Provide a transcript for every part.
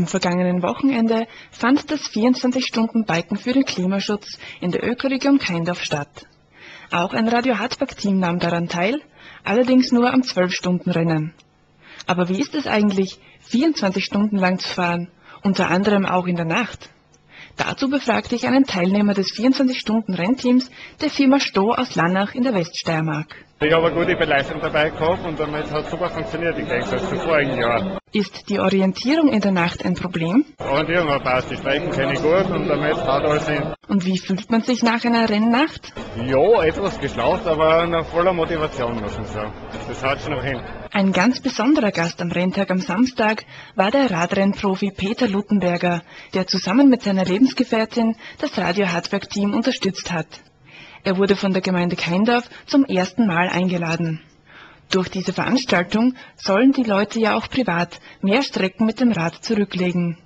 Am vergangenen Wochenende fand das 24-Stunden-Biken für den Klimaschutz in der Ökoregion Keindorf statt. Auch ein Radio Hartberg-Team nahm daran teil, allerdings nur am 12-Stunden-Rennen. Aber wie ist es eigentlich, 24 Stunden lang zu fahren, unter anderem auch in der Nacht? Dazu befragte ich einen Teilnehmer des 24-Stunden-Rennteams der Firma Stoh aus Lannach in der Weststeiermark. Ich habe eine gute Beleistung dabei gehabt und damit hat es super funktioniert im Gegensatz zum vorigen Jahr. Ist die Orientierung in der Nacht ein Problem? Orientierung hat passt, die Strecken kenne ich gut und damit hat alles Sinn. Und wie fühlt man sich nach einer Rennnacht? Ja, etwas geschlaucht, aber nach voller Motivation, muss man sagen. Das haut schon noch hin. Ein ganz besonderer Gast am Renntag am Samstag war der Radrennprofi Peter Luttenberger, der zusammen mit seiner Lebensgefährtin das Radio Hartberg-Team unterstützt hat. Er wurde von der Gemeinde Keindorf zum ersten Mal eingeladen. Durch diese Veranstaltung sollen die Leute ja auch privat mehr Strecken mit dem Rad zurücklegen.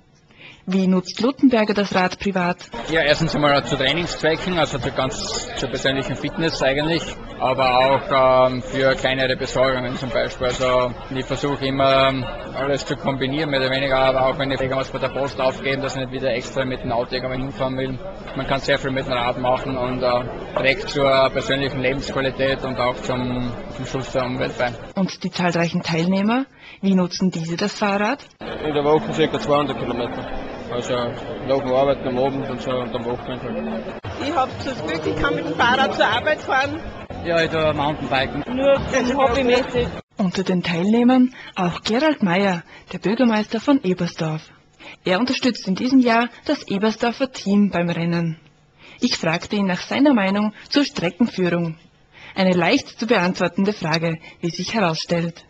Wie nutzt Luttenberger das Rad privat? Ja, erstens einmal zu Trainingszwecken, also zu ganz zur persönlichen Fitness eigentlich, aber auch ähm, für kleinere Besorgungen zum Beispiel. Also ich versuche immer ähm, alles zu kombinieren, mehr oder weniger, aber auch wenn ich irgendwas bei der Post aufgeben, dass ich nicht wieder extra mit dem Auto irgendwo hinfahren will. Man kann sehr viel mit dem Rad machen und äh, trägt zur persönlichen Lebensqualität und auch zum, zum Schutz der Umwelt bei. Und die zahlreichen Teilnehmer, wie nutzen diese das Fahrrad? In der Woche ca. 200 Kilometer. Also nach dem Arbeiten am Abend und so und am Wochenende halt. Ich habe das Glück, ich kann mit dem Fahrrad zur Arbeit fahren. Ja, ich tue Mountainbiken. Nur hobbymäßig. Unter den Teilnehmern auch Gerald Meyer, der Bürgermeister von Ebersdorf. Er unterstützt in diesem Jahr das Ebersdorfer Team beim Rennen. Ich fragte ihn nach seiner Meinung zur Streckenführung. Eine leicht zu beantwortende Frage, wie sich herausstellt.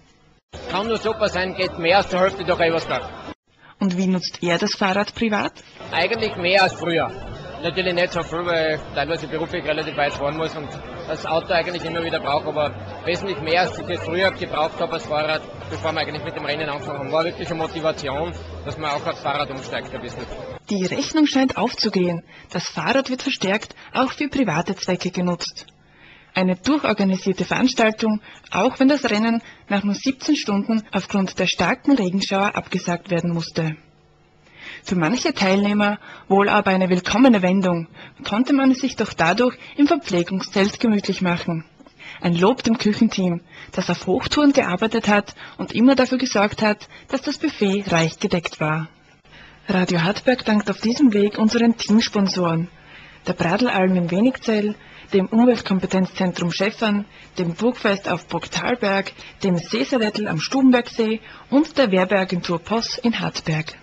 Kann nur super sein, geht mehr als zur Hälfte durch Ebersdorf. Und wie nutzt er das Fahrrad privat? Eigentlich mehr als früher. Natürlich nicht so viel, weil ich teilweise beruflich relativ weit fahren muss und das Auto eigentlich immer wieder brauche, aber wesentlich mehr als ich das früher gebraucht habe als Fahrrad, bevor wir eigentlich mit dem Rennen angefangen haben. War wirklich eine Motivation, dass man auch aufs Fahrrad umsteigt ein bisschen. Die Rechnung scheint aufzugehen. Das Fahrrad wird verstärkt auch für private Zwecke genutzt. Eine durchorganisierte Veranstaltung, auch wenn das Rennen nach nur 17 Stunden aufgrund der starken Regenschauer abgesagt werden musste. Für manche Teilnehmer wohl aber eine willkommene Wendung, konnte man es sich doch dadurch im Verpflegungszelt gemütlich machen. Ein Lob dem Küchenteam, das auf Hochtouren gearbeitet hat und immer dafür gesorgt hat, dass das Buffet reich gedeckt war. Radio Hartberg dankt auf diesem Weg unseren Teamsponsoren, der Bradelalm in Wenigzell, dem Umweltkompetenzzentrum Schäffern, dem Burgfest auf Burg Talberg, dem Seesalettel am Stubenbergsee und der Werbeagentur POS in Hartberg.